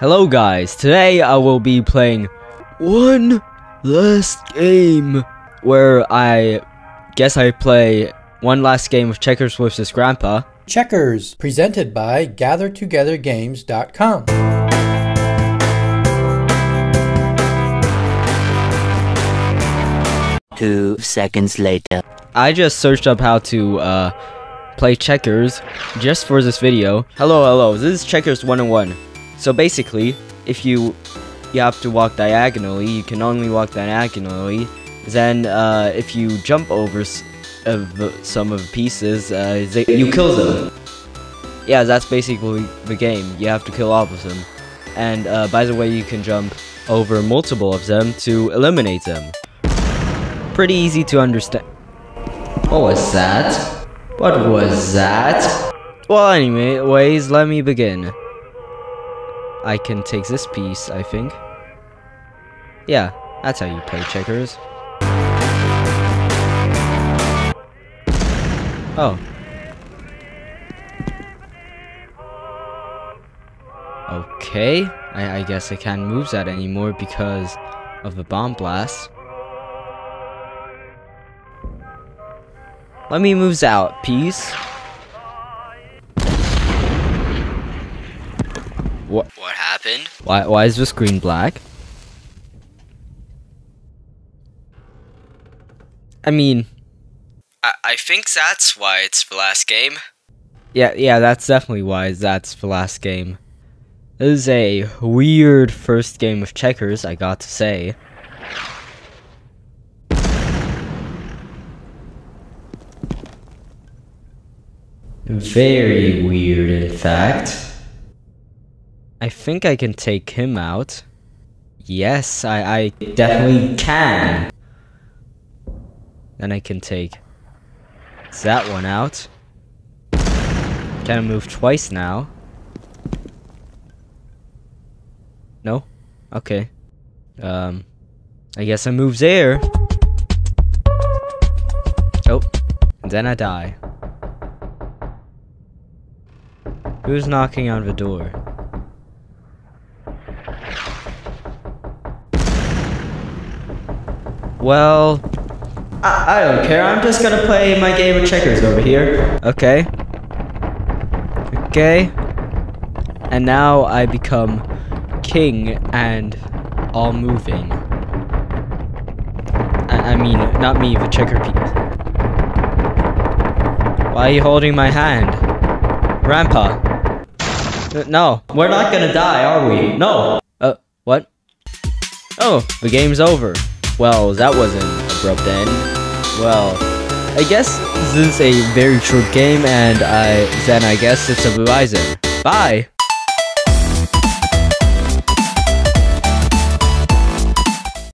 Hello guys, today I will be playing one last game where I guess I play one last game of checkers with his grandpa. Checkers, presented by GatherTogetherGames.com. Two seconds later. I just searched up how to uh, play checkers just for this video. Hello, hello, this is checkers 101. So basically, if you you have to walk diagonally, you can only walk diagonally. Then uh, if you jump over s- of some of the pieces, uh, they, you kill them. Yeah, that's basically the game. You have to kill all of them. And uh, by the way, you can jump over multiple of them to eliminate them. Pretty easy to understand. What was that? What was that? Well, anyways, let me begin. I can take this piece, I think. Yeah, that's how you play checkers. Oh. Okay, I, I guess I can't move that anymore because of the bomb blast. Let me moves out, peace. What? What happened? Why? Why is the screen black? I mean, I I think that's why it's the last game. Yeah, yeah, that's definitely why that's the last game. This is a weird first game of checkers, I got to say. Very weird, in fact. I think I can take him out. Yes, I, I definitely can. Then I can take that one out. Can I move twice now? No? Okay. Um, I guess I move there. Oh, and then I die. Who's knocking on the door? Well, I, I don't care. I'm just gonna play my game of checkers over here. Okay. Okay. And now I become king and all moving. I, I mean, not me, the checker piece. Why are you holding my hand? Grandpa. No, we're not gonna die, are we? No. Uh, what? Oh, the game's over. Well, that wasn't abrupt end. Well, I guess this is a very short game, and I then I guess it's a Verizon. Bye.